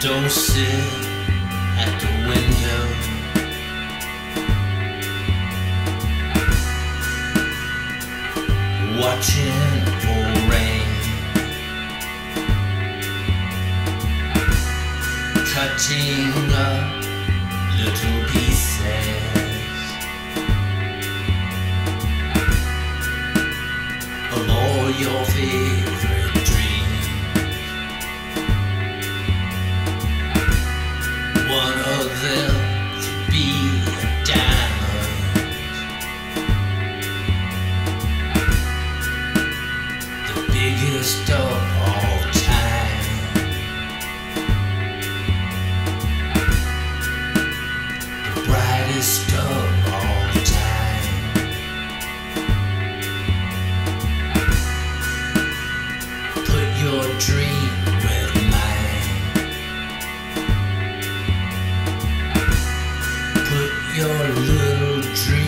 Don't sit at the window. Watching for rain. Cutting up little pieces. Of all your favorite All time. The brightest all time. Put your dream mine. Put your little dream